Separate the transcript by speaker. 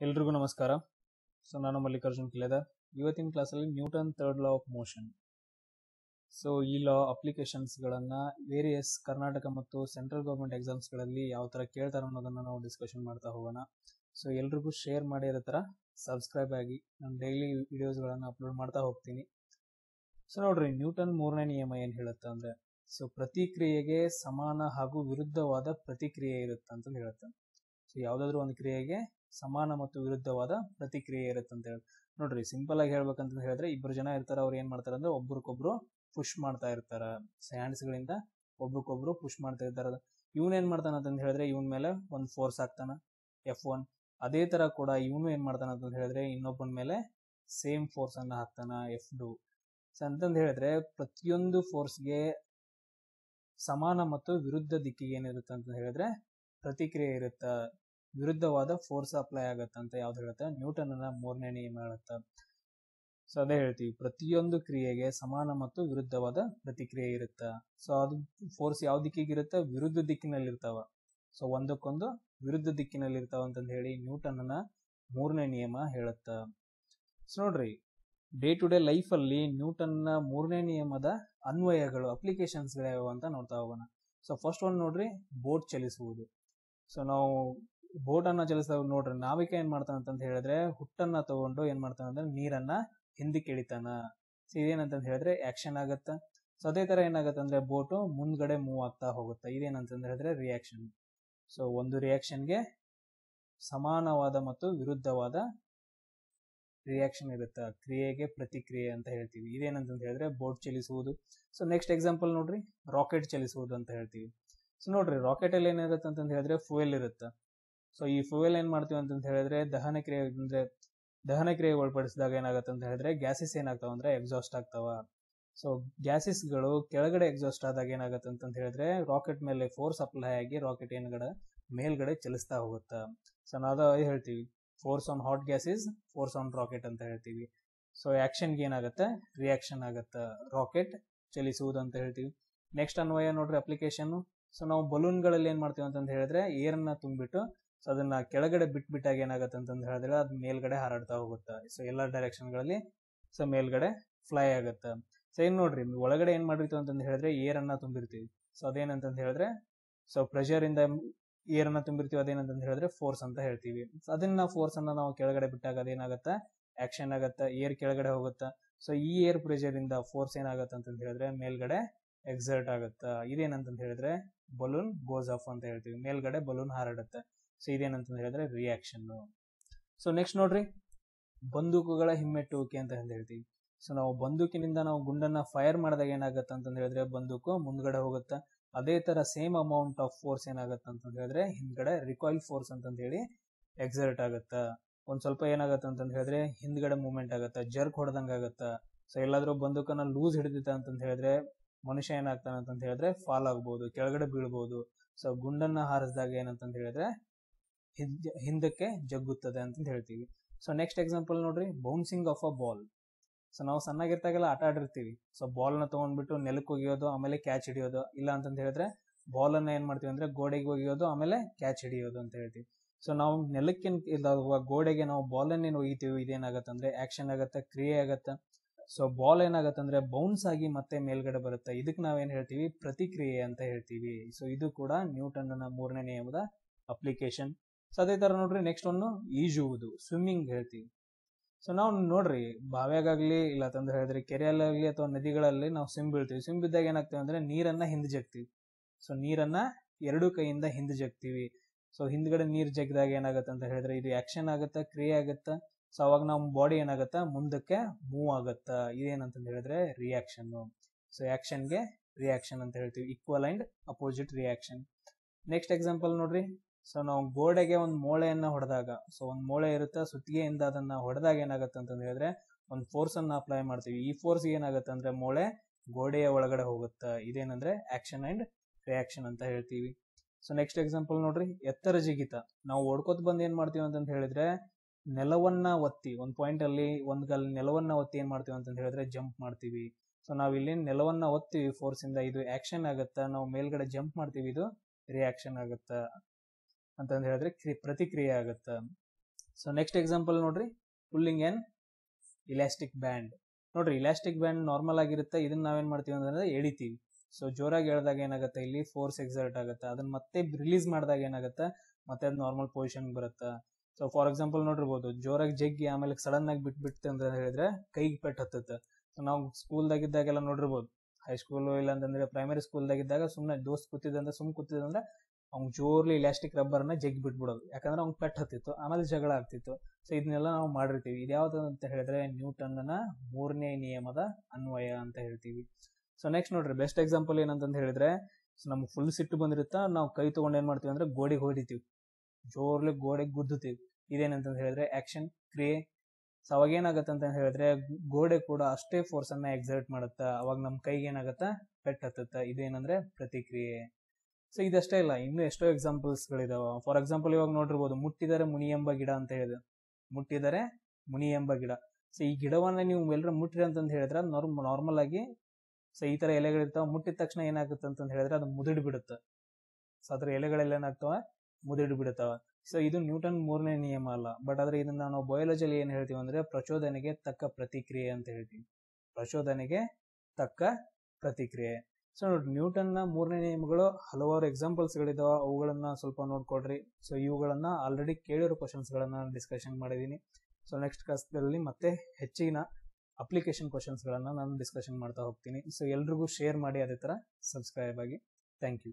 Speaker 1: ಎಲ್ರಿಗೂ ನಮಸ್ಕಾರ. ಸೊ, ನಾನು ಮಲ್ಲಿಕಾರ್ಜುನ್ ಕಿಲೆದರ್ ಇವತ್ತಿನ ಕ್ಲಾಸಲ್ಲಿ Newton third law of motion. So, ಈ ಲಾ ಅಪ್ಲಿಕೇಶನ್ಸ್ಗಳನ್ನು ವೇರಿಯಸ್ ಕರ್ನಾಟಕ ಮತ್ತು ಸೆಂಟ್ರಲ್ ಗೌರ್ಮೆಂಟ್ ಎಕ್ಸಾಮ್ಸ್ಗಳಲ್ಲಿ ಯಾವ ಥರ ಕೇಳ್ತಾರೆ ಅನ್ನೋದನ್ನು ನಾವು ಡಿಸ್ಕಷನ್ ಮಾಡ್ತಾ ಹೋಗೋಣ. ಸೊ, ಎಲ್ರಿಗೂ ಶೇರ್ ಮಾಡಿ ಅದ ಥರ ಸಬ್ಸ್ಕ್ರೈಬ್ ಆಗಿ ನಾನು ಡೈಲಿ ವಿಡಿಯೋಸ್ಗಳನ್ನು ಅಪ್ಲೋಡ್ ಮಾಡ್ತಾ ಹೋಗ್ತೀನಿ. ಸೊ, ನೋಡ್ರಿ, ನ್ಯೂಟನ್ ಮೂರನೇ ನಿಯಮ ಏನು ಹೇಳುತ್ತೆ ಅಂದರೆ, ಸೊ, ಪ್ರತಿಕ್ರಿಯೆಗೆ ಸಮಾನ ಹಾಗೂ ವಿರುದ್ಧವಾದ ಪ್ರತಿಕ್ರಿಯೆ ಇರುತ್ತೆ ಅಂತ ಹೇಳುತ್ತೆ. ಸೊ, ಯಾವುದಾದ್ರೂ ಒಂದು ಕ್ರಿಯೆಗೆ ಸಮಾನ ಮತ್ತು ವಿರುದ್ಧವಾದ ಪ್ರತಿಕ್ರಿಯೆ ಇರುತ್ತೆ ಅಂತ ಹೇಳಿ ನೋಡ್ರಿ ಸಿಂಪಲ್ ಆಗಿ ಹೇಳ್ಬೇಕಂತ ಹೇಳಿದ್ರೆ ಇಬ್ಬರು ಜನ ಇರ್ತಾರೆ, ಅವ್ರು ಏನ್ ಮಾಡ್ತಾರೆ ಅಂದ್ರೆ ಒಬ್ರಿಗೊಬ್ರು ಪುಷ್ ಮಾಡ್ತಾ ಇರ್ತಾರ. ಸ್ಯಾಂಡ್ಸ್ಗಳಿಂದ ಒಬ್ರಿಗೊಬ್ರು ಪುಷ್ ಮಾಡ್ತಾ ಇರ್ತಾರ. ಇವನ್ ಏನ್ ಮಾಡ್ತಾನ ಅಂತ ಹೇಳಿದ್ರೆ ಇವನ್ ಮೇಲೆ ಒಂದು ಫೋರ್ಸ್ ಹಾಕ್ತಾನ ಎಫ್ ಒನ್ ಅದೇ ತರ ಕೂಡ ಇವನು ಏನ್ ಮಾಡ್ತಾನ ಅಂತ ಹೇಳಿದ್ರೆ ಇನ್ನೊಬ್ಬನ ಮೇಲೆ ಸೇಮ್ ಫೋರ್ಸ್ ಅನ್ನ ಹಾಕ್ತಾನ ಎಫ್ ಸೊ ಅಂತಂದ್ ಹೇಳಿದ್ರೆ ಪ್ರತಿಯೊಂದು ಫೋರ್ಸ್ಗೆ ಸಮಾನ ಮತ್ತು ವಿರುದ್ಧ ದಿಕ್ಕಿಗೆ ಏನಿರುತ್ತೆ ಅಂತ ಹೇಳಿದ್ರೆ ಪ್ರತಿಕ್ರಿಯೆ ಇರುತ್ತ. ವಿರುದ್ಧವಾದ ಫೋರ್ಸ್ ಅಪ್ಲೈ ಆಗತ್ತೆ ಅಂತ ಯಾವ್ದು ಹೇಳುತ್ತೆ? ನ್ಯೂಟನ್ನ ಮೂರನೇ ನಿಯಮ ಹೇಳುತ್ತೆ. ಸೊ ಅದೇ ಹೇಳ್ತೀವಿ. ಪ್ರತಿಯೊಂದು ಕ್ರಿಯೆಗೆ ಸಮಾನ ಮತ್ತು ವಿರುದ್ಧವಾದ ಪ್ರತಿಕ್ರಿಯೆ ಇರುತ್ತೆ. ಸೊ ಅದು ಫೋರ್ಸ್ ಯಾವ ದಿಕ್ಕಿಗೆ ಇರುತ್ತೆ ವಿರುದ್ಧ ದಿಕ್ಕಿನಲ್ಲಿ ಇರ್ತಾವ ಸೊ ಒಂದಕ್ಕೊಂದು ವಿರುದ್ಧ ದಿಕ್ಕಿನಲ್ಲಿ ಇರ್ತಾವ ಅಂತ ಹೇಳಿ ನ್ಯೂಟನ್ ಮೂರನೇ ನಿಯಮ ಹೇಳುತ್ತ. ಸೊ ನೋಡ್ರಿ. ಡೇ ಟು ಡೇ ಲೈಫ್ ಅಲ್ಲಿ ನ್ಯೂಟನ್ ಮೂರನೇ ನಿಯಮದ ಅನ್ವಯಗಳು ಅಪ್ಲಿಕೇಶನ್ಸ್ ಅಂತ ನೋಡ್ತಾ ಹೋಗೋಣ. ಸೊ ಫಸ್ಟ್ ಒನ್ ನೋಡ್ರಿ ಬೋಟ್ ಚಲಿಸುವುದು. ಸೊ ನಾವು ಬೋಟ್ ಅನ್ನ ಚಲಿಸಿದಾಗ ನೋಡ್ರಿ, ನಾವಿಕ ಏನ್ ಮಾಡ್ತಾನ ಅಂತ ಹೇಳಿದ್ರೆ ಹುಟ್ಟನ್ನ ತಗೊಂಡು ಏನ್ ಮಾಡ್ತಾನ ಅಂದ್ರೆ ನೀರನ್ನ ಹಿಂದಕ್ಕೆ ಇಳಿತಾನ ಸೊ, ಇದೇನಂತಂದ್ ಹೇಳಿದ್ರೆ ಆಕ್ಷನ್ ಆಗತ್ತ? ಸೊ, ಅದೇ ತರ ಏನಾಗತ್ತೆ ಅಂದ್ರೆ ಬೋಟು ಮುಂದ್ಗಡೆ ಮೂವ್ ಆಗ್ತಾ ಹೋಗುತ್ತೆ? ಇದೇನಂತ ಹೇಳಿದ್ರೆ ರಿಯಾಕ್ಷನ್ ಸೊ, ಒಂದು ರಿಯಾಕ್ಷನ್ಗೆ ಸಮಾನವಾದ ಮತ್ತು ವಿರುದ್ಧವಾದ ರಿಯಾಕ್ಷನ್ ಇರುತ್ತೆ. ಕ್ರಿಯೆಗೆ ಪ್ರತಿಕ್ರಿಯೆ ಅಂತ ಹೇಳ್ತೀವಿ. ಇದೇನಂತಂದ್ ಹೇಳಿದ್ರೆ ಬೋಟ್ ಚಲಿಸುವುದು. ಸೊ ನೆಕ್ಸ್ಟ್ ಎಕ್ಸಾಂಪಲ್ ನೋಡ್ರಿ ರಾಕೆಟ್ ಚಲಿಸುವುದು ಅಂತ ಹೇಳ್ತೀವಿ. ಸೊ, ನೋಡ್ರಿ ರಾಕೆಟ್ ಅಲ್ಲಿ ಏನಿರುತ್ತೆ ಅಂತಂದ್ ಹೇಳಿದ್ರೆ ಫ್ಯೂಯಲ್ ಇರುತ್ತೆ. ಸೊ ಈ ಫ್ಯೂಯಲ್ ಏನ್ ಮಾಡ್ತೀವಿ ಅಂತ ಹೇಳಿದ್ರೆ, ದಹನ ಕ್ರಿಯೆ, ಅಂದ್ರೆ ದಹನ ಕ್ರಿಯೆ ಒಳಪಡಿಸಿದಾಗ ಏನಾಗುತ್ತೆ ಅಂತ ಹೇಳಿದ್ರೆ ಗ್ಯಾಸಸ್ ಏನಾಗ್ತಾವ ಅಂದ್ರೆ ಎಕ್ಸಾಸ್ಟ್ ಆಗ್ತಾವ. ಸೊ ಗ್ಯಾಸಸ್ಗಳು ಕೆಳಗಡೆ ಎಕ್ಸಾಸ್ಟ್ ಆದಾಗ ಏನಾಗುತ್ತೆ ಅಂತ ಹೇಳಿದ್ರೆ ರಾಕೆಟ್ ಮೇಲೆ ಫೋರ್ಸ್ ಅಪ್ಲೈ ಆಗಿ ರಾಕೆಟ್ ಏನ್ಗಡೆ, ಮೇಲ್ಗಡೆ ಚಲಿಸ್ತಾ ಹೋಗುತ್ತೆ. ಸೊ ನಾವು ಹೇಳ್ತೀವಿ. Force on hot gas is force on rocket ಅಂತ ಹೇಳ್ತೀವಿ. ಸೊ ಆಕ್ಷನ್ಗೆ ಏನಾಗುತ್ತೆ? ರಿಯಾಕ್ಷನ್ ಆಗುತ್ತೆ. ರಾಕೆಟ್ ಚಲಿಸುವುದು ಅಂತ ಹೇಳ್ತೀವಿ. ನೆಕ್ಸ್ಟ್ ಅನ್ವಯ ನೋಡ್ರಿ ಅಪ್ಲಿಕೇಶನ್ ಸೊ ನಾವು ಬಲೂನ್ಗಳಲ್ಲಿ ಏನ್ ಮಾಡ್ತೀವಿ ಅಂತ ಹೇಳಿದ್ರೆ ಏರನ್ನ ತುಂಬಿಟ್ಟು ಸೊ ಅದನ್ನ ಕೆಳಗಡೆ ಬಿಟ್ಬಿಟ್ಟಾಗ ಏನಾಗುತ್ತೆ ಅಂತಂದು ಹೇಳಿದ್ರೆ ಅದು ಮೇಲ್ಗಡೆ ಹಾರಾಡ್ತಾ ಹೋಗುತ್ತೆ. ಸೊ ಎಲ್ಲ ಡೈರೆಕ್ಷನ್ಗಳಲ್ಲಿ ಸೊ ಮೇಲ್ಗಡೆ ಫ್ಲೈ ಆಗುತ್ತೆ. ಸೊ ಏನ್ ನೋಡ್ರಿ, ಒಳಗಡೆ ಏನ್ ಮಾಡಿರ್ತೀವಿ ಅಂತಂದು ಹೇಳಿದ್ರೆ ಏರನ್ನ ತುಂಬಿರ್ತೀವಿ. ಸೊ ಅದೇನಂತಂದು ಹೇಳಿದ್ರೆ ಸೊ ಪ್ರೆಷರ್ ಇಂದ ಏರನ್ನ ತುಂಬಿರ್ತೀವಿ, ಅದೇನಂತಂದು ಹೇಳಿದ್ರೆ ಫೋರ್ಸ್ ಅಂತ ಹೇಳ್ತೀವಿ. ಅದನ್ನ ಫೋರ್ಸ್ ಅನ್ನ ನಾವು ಕೆಳಗಡೆ ಬಿಟ್ಟಾಗ ಅದೇನಾಗತ್ತೆ? ಆಕ್ಷನ್ ಆಗತ್ತೆ ಏರ್ ಕೆಳಗಡೆ ಹೋಗುತ್ತೆ. ಸೊ ಈ ಏರ್ ಪ್ರೆಷರ್ ಇಂದ ಫೋರ್ಸ್ ಏನಾಗುತ್ತೆ ಅಂತಂದು ಹೇಳಿದ್ರೆ ಮೇಲ್ಗಡೆ ಎಕ್ಸರ್ಟ್ ಆಗುತ್ತೆ. ಇದೇನಂತಂದು ಹೇಳಿದ್ರೆ ಬಲೂನ್ ಗೋಸ್ ಆಫ್ ಅಂತ ಹೇಳ್ತೀವಿ. ಮೇಲ್ಗಡೆ ಬಲೂನ್ ಹಾರಾಡುತ್ತೆ. ಸೊ ಇದೇನಂತ ಹೇಳಿದ್ರೆ ರಿಯಾಕ್ಷನ್ ಸೊ ನೆಕ್ಸ್ಟ್ ನೋಡ್ರಿ. ಬಂದೂಕುಗಳ ಹಿಮ್ಮೆಟ್ಟುವಿಕೆ ಅಂತ ಹೇಳ್ತೀವಿ. ಸೊ ನಾವು ಬಂದೂಕಿನಿಂದ ನಾವು ಗುಂಡನ್ನ ಫೈರ್ ಮಾಡಿದಾಗ ಏನಾಗುತ್ತೆ ಅಂತಂದು ಹೇಳಿದ್ರೆ ಬಂದೂಕು ಮುಂದ್ಗಡೆ ಹೋಗುತ್ತೆ. ಅದೇ ತರ ಸೇಮ್ ಅಮೌಂಟ್ ಆಫ್ ಫೋರ್ಸ್ ಏನಾಗುತ್ತೆ ಅಂತಂದು ಹೇಳಿದ್ರೆ ಹಿಂದ್ಗಡೆ ರಿಕಾಯಿಲ್ ಫೋರ್ಸ್ ಅಂತಂದು ಹೇಳಿ ಎಕ್ಸರ್ಟ್ ಆಗುತ್ತೆ. ಒಂದ್ ಸ್ವಲ್ಪ ಏನಾಗುತ್ತೆ ಅಂತಂದು ಹೇಳಿದ್ರೆ ಹಿಂದ್ಗಡೆ ಮೂವ್ಮೆಂಟ್ ಆಗುತ್ತೆ. ಜರ್ಕ್ ಹೊಡೆದಂಗ ಆಗುತ್ತೆ ಸೊ ಎಲ್ಲಾದ್ರೂ ಬಂದೂಕನ್ನ ಲೂಸ್ ಹಿಡಿದಿತ್ತ ಅಂತಂದು ಹೇಳಿದ್ರೆ ಮನುಷ್ಯ ಏನಾಗ್ತಾನೆ ಅಂತ ಹೇಳಿದ್ರೆ ಫಾಲ್ ಆಗ್ಬಹುದು ಕೆಳಗಡೆ ಬೀಳ್ಬೋದು. ಸೊ ಗುಂಡನ್ನ ಹಾರಿಸಿದಾಗ ಏನಂತ ಹೇಳಿದ್ರೆ ಹಿಂದಕ್ಕೆ ಜಗ್ಗುತ್ತದೆ ಅಂತ ಹೇಳ್ತೀವಿ. ಸೊ ನೆಕ್ಸ್ಟ್ ಎಕ್ಸಾಂಪಲ್ ನೋಡ್ರಿ bouncing of a ball so ನಾವು ಸಣ್ಣಾಗಿರ್ತಾಗೆಲ್ಲ ಆಟ ಆಡಿರ್ತೀವಿ. ಸೊ ಬಾಲ್ನ ತಗೊಂಡ್ಬಿಟ್ಟು ನೆಲಕ್ಕೆ ಒಗೆಯೋದು, ಆಮೇಲೆ ಕ್ಯಾಚ್ ಹಿಡಿಯೋದು, ಇಲ್ಲ ಅಂತ ಹೇಳಿದ್ರೆ ಬಾಲ್ ಅನ್ನ ಏನ್ ಮಾಡ್ತೀವಿ ಅಂದ್ರೆ ಗೋಡೆಗೆ ಒಗೆಯೋದು, ಆಮೇಲೆ ಕ್ಯಾಚ್ ಹಿಡಿಯೋದು ಅಂತ ಹೇಳ್ತೀವಿ. ಸೊ ನಾವು ನೆಲಕ್ಕೆ ಗೋಡೆಗೆ ನಾವು ಬಾಲ್ ಅನ್ನ ಒಗಿತೀವಿ ಇದೇನಾಗತ್ತೆ ಅಂದ್ರೆ ಆಕ್ಷನ್ ಆಗತ್ತೆ, ಕ್ರಿಯೆ ಆಗತ್ತೆ? ಸೊ ಬಾಲ್ ಏನಾಗುತ್ತೆ ಅಂದ್ರೆ ಬೌನ್ಸ್ ಆಗಿ ಮತ್ತೆ ಮೇಲ್ಗಡೆ ಬರುತ್ತೆ. ಇದಕ್ಕೆ ನಾವೇನು ಹೇಳ್ತೀವಿ? ಪ್ರತಿಕ್ರಿಯೆ ಅಂತ ಹೇಳ್ತೀವಿ. ಸೊ ಇದು ಕೂಡ ನ್ಯೂಟನ್ನ ಮೂರನೇ ನಿಯಮದ ಅಪ್ಲಿಕೇಶನ್ ಸೊ ಅದೇ ತರ ನೋಡ್ರಿ ನೆಕ್ಸ್ಟ್ ಒಂದು ಈಜುವುದು ಸ್ವಿಮ್ಮಿಂಗ್ ಹೇಳ್ತೀವಿ. ಸೊ ನಾವು ನೋಡ್ರಿ, ಬಾವ್ಯಾಗಾಗ್ಲಿ ಇಲ್ಲ ಅಂತಂದ್ರೆ ಹೇಳಿದ್ರೆ ಕೆರೆಯಲ್ಲಾಗ್ಲಿ ಅಥವಾ ನದಿಗಳಲ್ಲಿ ನಾವು ಸ್ವಿಮ್ ಬೀಳ್ತೀವಿ. ಸ್ವಿಮ್ ಬಿದ್ದಾಗ ಏನಾಗ್ತೀವಿ ಅಂದ್ರೆ ನೀರನ್ನ ಹಿಂದೆ ಜಗ್ತೀವಿ. ಸೊ ನೀರನ್ನ ಎರಡು ಕೈಯಿಂದ ಹಿಂದೆ ಜಗ್ತೀವಿ. ಸೊ ಹಿಂದ್ಗಡೆ ನೀರು ಜಗ್ದಾಗ ಏನಾಗುತ್ತೆ ಅಂತ ಹೇಳಿದ್ರೆ, ಇದು ಆಕ್ಷನ್ ಆಗುತ್ತಾ, ಕ್ರಿಯೆ ಆಗತ್ತ? ಸೊ ಅವಾಗ ನಮ್ಮ ಬಾಡಿ ಏನಾಗುತ್ತೆ? ಮುಂದಕ್ಕೆ ಮೂವ್ ಆಗುತ್ತೆ. ಇದೇನಂತಂದು ಹೇಳಿದ್ರೆ ರಿಯಾಕ್ಷನ್ ಸೊ ಆಕ್ಷನ್ಗೆ ರಿಯಾಕ್ಷನ್ ಅಂತ ಹೇಳ್ತೀವಿ. Equal and opposite reaction next example ನೋಡ್ರಿ. ಸೊ ನಾವು ಗೋಡೆಗೆ ಒಂದು ಮೂಳೆಯನ್ನು ಹೊಡೆದಾಗ ಸೊ ಒಂದು ಮೂಳೆ ಇರುತ್ತೆ, ಸುತ್ತಿಗೆಯಿಂದ ಅದನ್ನ ಹೊಡೆದಾಗ ಏನಾಗುತ್ತೆ ಅಂತಂದು ಹೇಳಿದ್ರೆ ಒಂದು ಫೋರ್ಸ್ ಅನ್ನ ಅಪ್ಲೈ ಮಾಡ್ತೀವಿ. ಈ ಫೋರ್ಸ್ ಏನಾಗುತ್ತೆ ಅಂದ್ರೆ ಮೂಳೆ ಗೋಡೆಯ ಒಳಗಡೆ ಹೋಗುತ್ತೆ. ಇದೇನಂದ್ರೆ ಆಕ್ಷನ್ ಅಂಡ್ ರಿಯಾಕ್ಷನ್ ಅಂತ ಹೇಳ್ತೀವಿ. ಸೊ ನೆಕ್ಸ್ಟ್ ಎಕ್ಸಾಂಪಲ್ ನೋಡ್ರಿ. ಎತ್ತರ ಜಿಗಿತ. ನಾವು ಓಡ್ಕೋತ ಬಂದು ಏನ್ ಮಾಡ್ತೀವಿ ಅಂತಂದು ಹೇಳಿದ್ರೆ ನೆಲವನ್ನ ಒತ್ತಿ, ಒಂದು ಪಾಯಿಂಟ್ ಅಲ್ಲಿ ಒಂದ್ ಗಲ್ ನೆಲವನ್ನ ಒತ್ತಿ ಏನ್ ಮಾಡ್ತೀವಿ ಅಂತ ಹೇಳಿದ್ರೆ ಜಂಪ್ ಮಾಡ್ತೀವಿ. ಸೊ ನಾವು ಇಲ್ಲಿ ನೆಲವನ್ನ ಒತ್ತೀವಿ ಫೋರ್ಸ್ ಇಂದ ಇದು ಆಕ್ಷನ್ ಆಗುತ್ತ? ನಾವು ಮೇಲ್ಗಡೆ ಜಂಪ್ ಮಾಡ್ತೀವಿ, ಇದು ರಿಯಾಕ್ಷನ್ ಆಗತ್ತ? ಅಂತಂದ್ ಹೇಳಿದ್ರೆ ಕ್ರಿ- ಪ್ರತಿಕ್ರಿಯೆ ಆಗುತ್ತ? ಸೊ ನೆಕ್ಸ್ಟ್ ಎಕ್ಸಾಂಪಲ್ ನೋಡ್ರಿ. ಪುಲ್ಲಿಂಗ್ ಏನ್ ಇಲಾಸ್ಟಿಕ್ ಬ್ಯಾಂಡ್ ನೋಡ್ರಿ ಇಲಾಸ್ಟಿಕ್ ಬ್ಯಾಂಡ್ ನಾರ್ಮಲ್ ಆಗಿರುತ್ತೆ. ಇದನ್ನ ನಾವೇನ್ ಮಾಡ್ತೀವಿ ಅಂತಂದ್ರೆ ಎಳಿತೀವಿ. ಸೊ ಜೋರಾಗಿ ಎಳ್ದಾಗ ಏನಾಗುತ್ತೆ ಇಲ್ಲಿ? ಫೋರ್ಸ್ ಎಕ್ಸರ್ಟ್ ಆಗುತ್ತೆ? ಅದನ್ನ ಮತ್ತೆ ರಿಲೀಸ್ ಮಾಡಿದಾಗ ಏನಾಗುತ್ತೆ? ಮತ್ತೆ ಅದು ನಾರ್ಮಲ್ ಪೊಸಿಷನ್ ಬರುತ್ತೆ? ಸೊ ಫಾರ್ ಎಕ್ಸಾಂಪಲ್ ನೋಡಿರ್ಬೋದು ಜೋರಾಗಿ ಜಗ್ಗಿ ಆಮೇಲೆ ಸಡನ್ ಆಗಿ ಬಿಟ್ಬಿಡ್ತೆ ಅಂತ ಹೇಳಿದ್ರೆ ಕೈಗೆ ಪೆಟ್ಟು ಹತ್ತುತ್ತೆ. ಸೊ ನಾವು ಸ್ಕೂಲ್ದಾಗಿದ್ದಾಗೆಲ್ಲ ನೋಡಿರ್ಬೋದು ಹೈಸ್ಕೂಲ್ ಇಲ್ಲ ಅಂತಂದ್ರೆ ಪ್ರೈಮರಿ ಸ್ಕೂಲ್ದಾಗಿದ್ದಾಗ ಸುಮ್ಮನೆ ದೋಸ್ತ್ ಕೂತಿದ್ದಂದ್ರೆ ಸುಮ್ ಕೂತಿದ್ದಂದ್ರೆ ಅವ್ನು ಜೋರ್ಲಿ ಇಲಾಸ್ಟಿಕ್ ರಬ್ಬರ್ನ ಜಗ್ಗಿ ಬಿಟ್ಬಿಡೋದು ಯಾಕಂದ್ರೆ ಅವ್ನು ಪೆಟ್ಟು ಹತ್ತಿತ್ತು, ಆಮೇಲೆ ಜಗಳ ಆಗ್ತಿತ್ತು. ಸೊ ಇದನ್ನೆಲ್ಲ ನಾವು ಮಾಡಿರ್ತೀವಿ. ಇದ್ಯಾವ್ದು ಅಂತ ಹೇಳಿದ್ರೆ ನ್ಯೂಟನ್ನ ಮೂರನೇ ನಿಯಮದ ಅನ್ವಯ ಅಂತ ಹೇಳ್ತೀವಿ. ಸೊ ನೆಕ್ಸ್ಟ್ ನೋಡ್ರಿ ಬೆಸ್ಟ್ ಎಕ್ಸಾಂಪಲ್ ಏನಂತಂದು ಹೇಳಿದ್ರೆ ಸೊ ನಮ್ಗೆ ಫುಲ್ ಸಿಟ್ಟು ಬಂದಿರುತ್ತಾ, ನಾವು ಕೈ ತಗೊಂಡು ಏನ್ ಮಾಡ್ತೀವಿ ಅಂದ್ರೆ ಗೋಡೆಗೆ ಹೊಡಿತೀವಿ. ಜೋರ್ಲಿ ಗೋಡೆಗೆ ಗುದ್ದುತ್ತೀವಿ. ಇದೇನಂತ ಹೇಳಿದ್ರೆ ಆಕ್ಷನ್ ಕ್ರಿಯೆ ಸೊ ಅವಾಗ ಅಂತ ಹೇಳಿದ್ರೆ ಗೋಡೆ ಕೂಡ ಅಷ್ಟೇ ಫೋರ್ಸ್ ಅನ್ನ ಎಕ್ಸರ್ಟ್ ಮಾಡುತ್ತಾ. ಅವಾಗ ನಮ್ಮ ಕೈಗೆ ಏನಾಗತ್ತ? ಪೆಟ್ ಹತ್ತತ್ತ. ಇದೇನಂದ್ರೆ ಪ್ರತಿಕ್ರಿಯೆ. ಸೊ ಇದಷ್ಟೇ ಇಲ್ಲ. ಇನ್ನೂ ಎಷ್ಟೋ ಎಕ್ಸಾಂಪಲ್ಸ್ ಗಳಿದಾವ. ಫಾರ್ ಎಕ್ಸಾಂಪಲ್ ಇವಾಗ ನೋಡಿರ್ಬೋದು, ಮುಟ್ಟಿದರೆ ಮುನಿ ಎಂಬ ಗಿಡ ಅಂತ ಹೇಳಿದ್ರು. ಮುಟ್ಟಿದರೆ ಮುನಿ ಎಂಬ ಗಿಡ. ಸೊ ಈ ಗಿಡವನ್ನ ನೀವು ಎಲ್ಲರೂ ಮುಟ್ಟಿರಿ ಅಂತಂದು ಹೇಳಿದ್ರೆ ನಾರ್ಮಲ್ ಆಗಿ ಸೊ ಈ ತರ ಎಲೆಗಳಿರ್ತಾವ. ಮುಟ್ಟಿದ ತಕ್ಷಣ ಏನಾಗುತ್ತೆ ಅಂತಂದು ಹೇಳಿದ್ರೆ ಅದು ಮುದುಡಿಬಿಡುತ್ತೆ. ಸೊ ಅದ್ರ ಎಲೆಗಳೆಲ್ಲ ಏನಾಗ್ತಾವ? ಮುದಿಡ್ ಬಿಡುತ್ತಾವ. ಸೊ ಇದು ನ್ಯೂಟನ್ ಮೂರನೇ ನಿಯಮ ಅಲ್ಲ. ಬಟ್ ಆದ್ರೆ ಇದನ್ನ ನಾವು ಬಯಾಲಜಿಯಲ್ಲಿ ಏನು ಹೇಳ್ತೀವಿ ಅಂದ್ರೆ ಪ್ರಚೋದನೆಗೆ ತಕ್ಕ ಪ್ರತಿಕ್ರಿಯೆ ಅಂತ ಹೇಳ್ತೀವಿ. ಪ್ರಚೋದನೆಗೆ ತಕ್ಕ ಪ್ರತಿಕ್ರಿಯೆ. ಸೊ ನೋಡಿ ನ್ಯೂಟನ್ನ ಮೂರನೇ ನಿಯಮಗಳು ಹಲವಾರು ಎಕ್ಸಾಂಪಲ್ಸ್ಗಳಿದಾವೆ ಅವುಗಳನ್ನ ಸ್ವಲ್ಪ ನೋಡ್ಕೊಡ್ರಿ ಸೊ ಇವುಗಳನ್ನ ಆಲ್ರೆಡಿ ಕೇಳಿರೋ ಕ್ವಶನ್ಸ್ ಗಳನ್ನ ಡಿಸ್ಕಷನ್ ಮಾಡಿದೀನಿ. ಸೊ ನೆಕ್ಸ್ಟ್ ಕ್ಲಾಸ್ದಲ್ಲಿ ಮತ್ತೆ ಹೆಚ್ಚಿನ ಅಪ್ಲಿಕೇಶನ್ ಕ್ವಶನ್ಸ್ ಗಳನ್ನ ನಾನು ಡಿಸ್ಕಷನ್ ಮಾಡ್ತಾ ಹೋಗ್ತೀನಿ. ಸೊ ಎಲ್ರಿಗೂ ಶೇರ್ ಮಾಡಿ ಅದೇ ತರ ಸಬ್ಸ್ಕ್ರೈಬ್ ಆಗಿ. Thank you